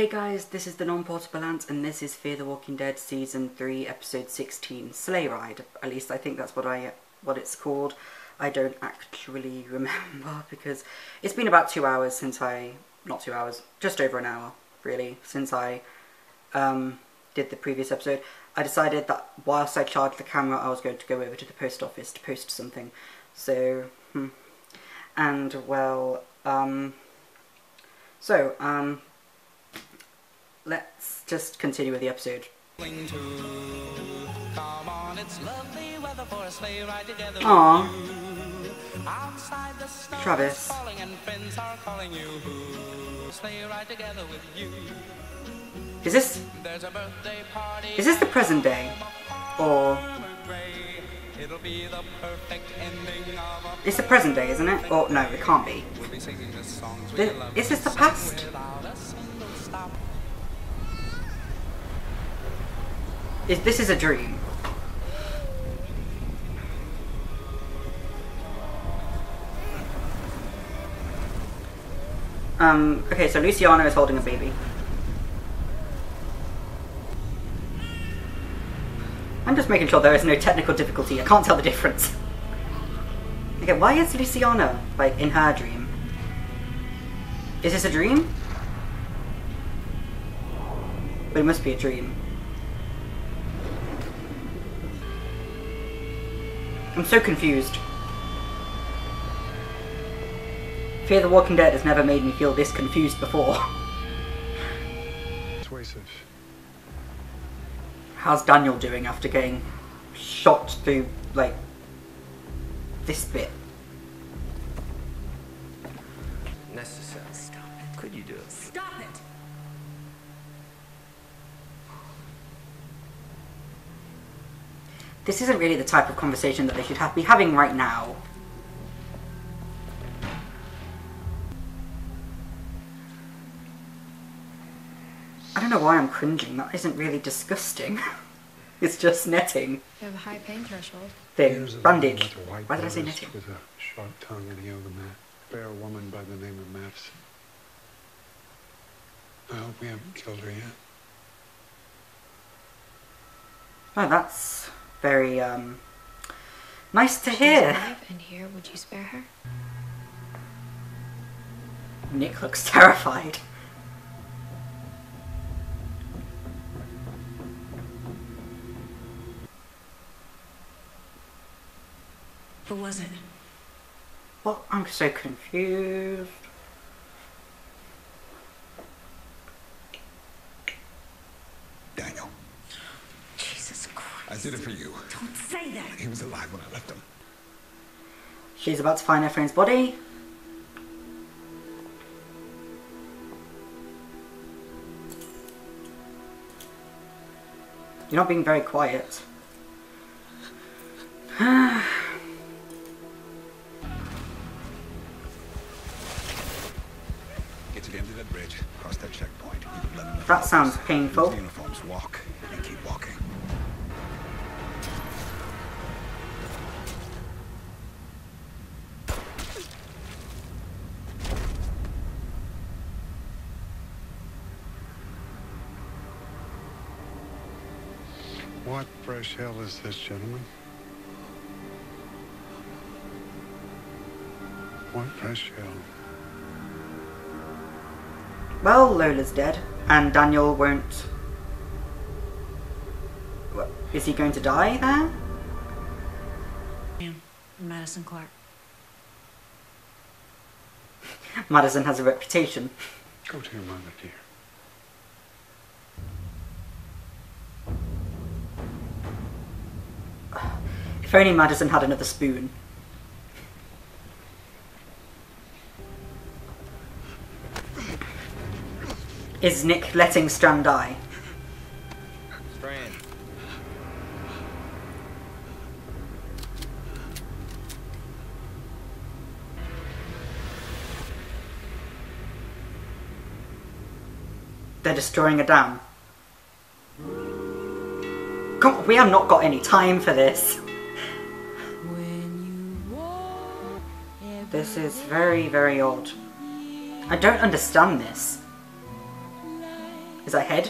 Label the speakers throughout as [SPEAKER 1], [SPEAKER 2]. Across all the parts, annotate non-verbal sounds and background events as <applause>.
[SPEAKER 1] Hey guys, this is the Non-Portable Ant and this is Fear the Walking Dead Season 3 Episode 16, Sleigh Ride. At least I think that's what I what it's called. I don't actually <laughs> remember because it's been about two hours since I... not two hours, just over an hour, really, since I um, did the previous episode. I decided that whilst I charged the camera I was going to go over to the post office to post something. So, hmm. And, well, um... So, um, let's just continue with the episode. Aww. Travis. Is this... Is this the present day? Or... It's the present day, isn't it? Or, no, it can't be. Is this the past? Is this is a dream? Um, okay, so Luciano is holding a baby. I'm just making sure there is no technical difficulty. I can't tell the difference. <laughs> Okay, why is Luciano, like, in her dream? Is this a dream? But it must be a dream. I'm so confused. Fear the Walking Dead has never made me feel this confused before.
[SPEAKER 2] Persuasive.
[SPEAKER 1] How's Daniel doing after getting shot through, like, this bit?
[SPEAKER 3] Necessary. Stop it. Could you do it?
[SPEAKER 4] Stop it!
[SPEAKER 1] This isn't really the type of conversation that they should have, be having right now. I don't know why I'm cringing, that isn't really disgusting. <laughs> it's just netting.
[SPEAKER 4] You have a high pain threshold.
[SPEAKER 1] Thing.
[SPEAKER 2] Here's a woman
[SPEAKER 1] Bandage.
[SPEAKER 2] with a
[SPEAKER 1] Why did I say
[SPEAKER 2] bodice
[SPEAKER 1] netting?
[SPEAKER 2] With a sharp tongue and a yoga mat. Bear a woman by the name of Maps. I hope we haven't killed her yet.
[SPEAKER 1] Oh, that's very, um, nice to hear.
[SPEAKER 4] and here, would you spare her?
[SPEAKER 1] Nick looks <laughs> terrified.
[SPEAKER 4] Who was it?
[SPEAKER 1] What? I'm so confused.
[SPEAKER 5] Daniel,
[SPEAKER 4] Jesus
[SPEAKER 5] I
[SPEAKER 4] Christ.
[SPEAKER 5] Did it for you.
[SPEAKER 4] Don't say that.
[SPEAKER 5] He was alive when I left him.
[SPEAKER 1] She's about to find her friend's body. You're not being very quiet.
[SPEAKER 5] Get to the end of that bridge, cross that checkpoint. You let them know
[SPEAKER 1] That sounds painful.
[SPEAKER 5] Uniforms walk
[SPEAKER 2] What fresh hell is this, gentlemen? What fresh hell?
[SPEAKER 1] Well, Lola's dead, and Daniel won't. What, is he going to die there?
[SPEAKER 4] Madison Clark.
[SPEAKER 1] Madison has a reputation.
[SPEAKER 2] Go to your mother, dear.
[SPEAKER 1] If only Madison had another spoon. Is Nick letting Strand die?
[SPEAKER 3] Strand.
[SPEAKER 1] They're destroying a dam. Come on, we have not got any time for this. This is very, very odd. I don't understand this. Is that head?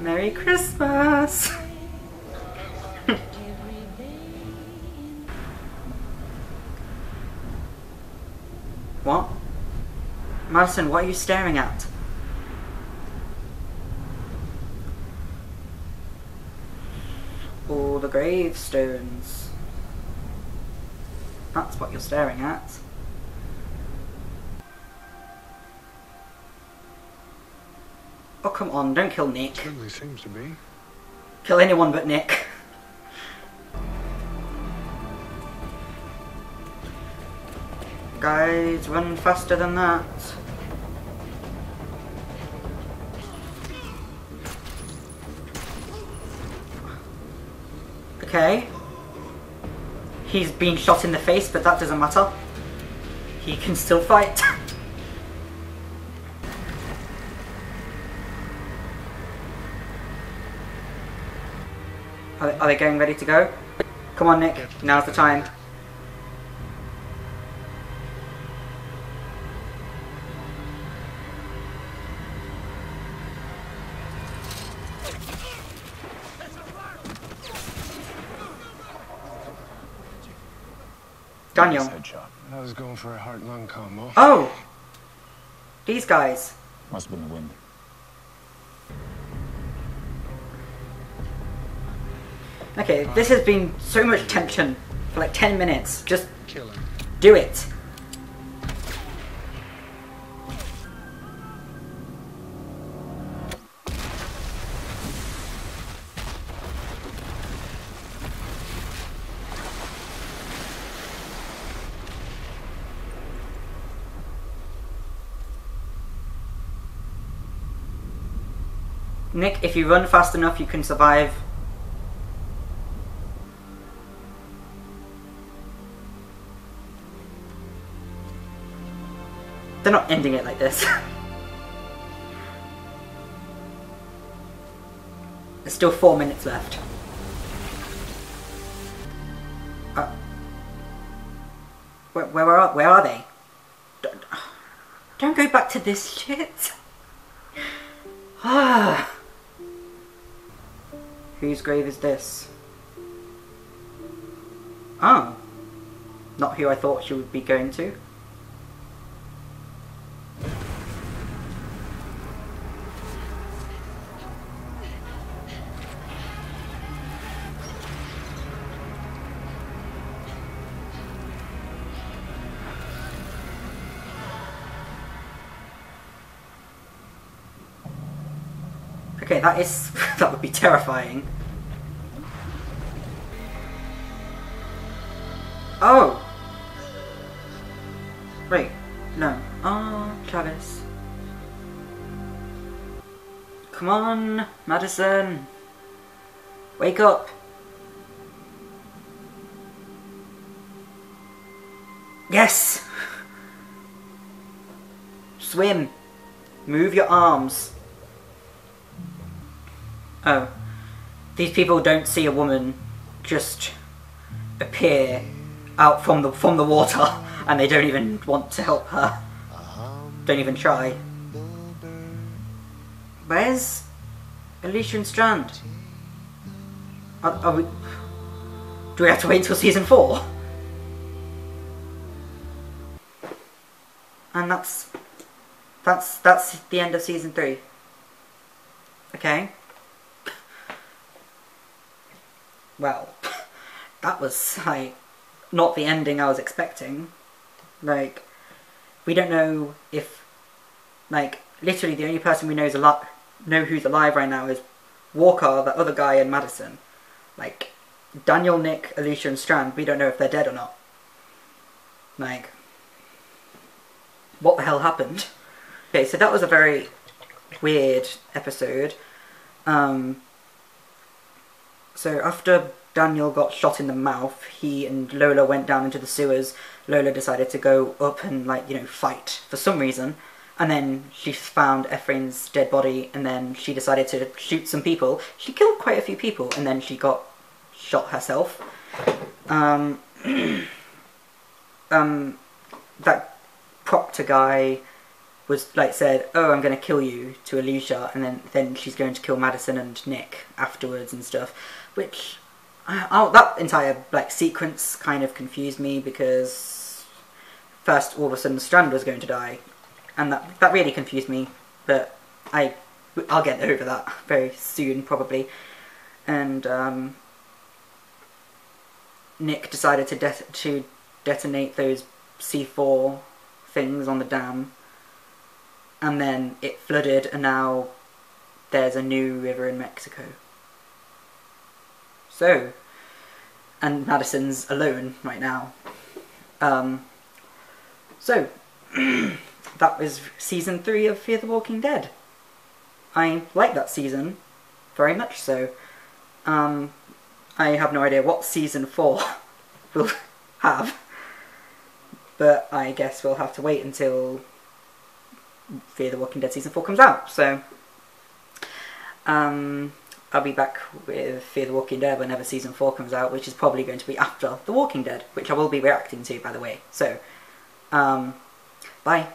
[SPEAKER 1] Merry Christmas! <laughs> what? Madison, what are you staring at? All the gravestones. That's what you're staring at. Oh, come on, don't kill Nick.
[SPEAKER 2] Certainly seems to be.
[SPEAKER 1] Kill anyone but Nick. Guys, run faster than that. Okay. He's being shot in the face, but that doesn't matter. He can still fight. <laughs> Are they, are they getting ready to go? Come on, Nick. Now's the time. Daniel.
[SPEAKER 6] Headshot.
[SPEAKER 2] I was going for a heart-lung combo.
[SPEAKER 1] Oh! These guys.
[SPEAKER 6] Must have been the wind.
[SPEAKER 1] Okay, this has been so much tension for like 10 minutes. Just
[SPEAKER 2] Kill him.
[SPEAKER 1] do it. Nick, if you run fast enough, you can survive. They're not ending it like this. <laughs> There's still four minutes left. Uh, where, where are where are they? Don't, <sighs> don't go back to this shit. Ah. <sighs> <sighs> Whose grave is this? Oh. Not who I thought she would be going to. Okay, that is <laughs> that would be terrifying. Oh. Wait, no. Oh, Travis. Come on, Madison. Wake up. Yes. <laughs> Swim. Move your arms. Oh. These people don't see a woman just appear out from the from the water <laughs> and they don't even want to help her. Don't even try. Where's Alicia and Strand? Are, are we, do we have to wait until season four? And that's that's that's the end of season three. Okay. Well, <laughs> that was like not the ending I was expecting. Like, we don't know if, like, literally the only person we know is alive, know who's alive right now is Walker, the other guy, and Madison. Like, Daniel, Nick, Alicia, and Strand. We don't know if they're dead or not. Like, what the hell happened? <laughs> Okay, so that was a very weird episode. Um, so after Daniel got shot in the mouth, he and Lola went down into the sewers. Lola decided to go up and like you know fight for some reason, and then she found Ephraim's dead body, and then she decided to shoot some people. She killed quite a few people, and then she got shot herself. Um, <clears throat> um, that Proctor guy was like said, "Oh, I'm going to kill you" to Alicia, and then then she's going to kill Madison and Nick afterwards and stuff, which I, oh, that entire like sequence kind of confused me because first all of a sudden Strand was going to die, and that that really confused me. But I I'll get over that <laughs> very soon probably, and um, Nick decided to to detonate those C4 things on the dam, and then it flooded, and now there's a new river in Mexico. So, and Madison's alone right now. Um, so, <clears throat> that was season three of Fear the Walking Dead. I like that season, very much so. Um, I have no idea what season four <laughs> will have, but I guess we'll have to wait until Fear the Walking Dead season four comes out. So, um, I'll be back with Fear the Walking Dead whenever season four comes out, which is probably going to be after The Walking Dead, which I will be reacting to, by the way. So, um, bye.